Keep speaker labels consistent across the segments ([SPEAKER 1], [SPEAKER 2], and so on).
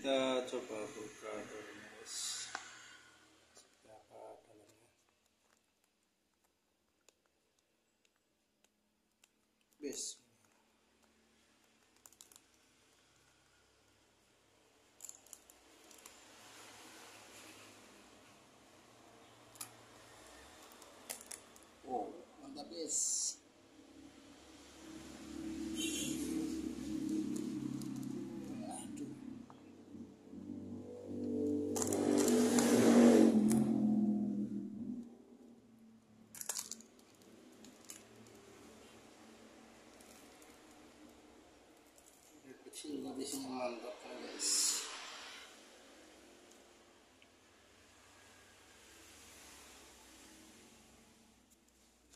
[SPEAKER 1] kita coba buka dulu guys seberapa dalamnya? Bismillah Oh, mantap guys. Sini mantap guys.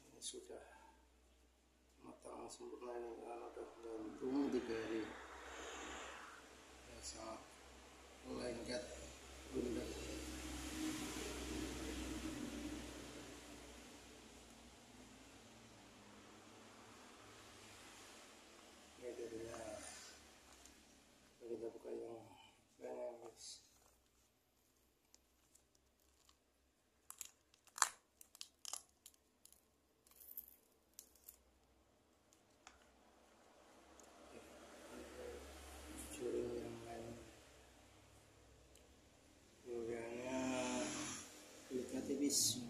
[SPEAKER 1] Ini sudah matang sempurna ini udah gantung hari kita buka yang lainnya guys curi yang lain Kemudiannya kita tipis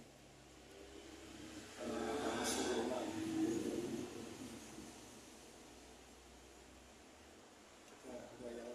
[SPEAKER 1] kita buka yang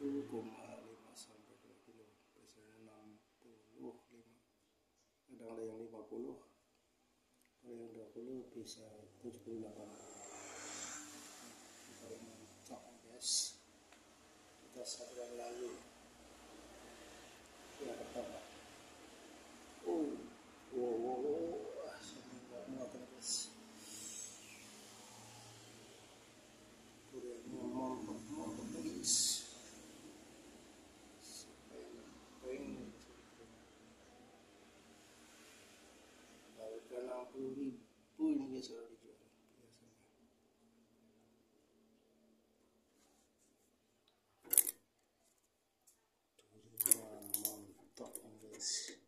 [SPEAKER 1] 1,5 sampai 2 kilo biasanya 65 kadang ada yang 50 kalau yang 20 bisa 78 karena 60 ribu ini selalu dijual. Biasanya.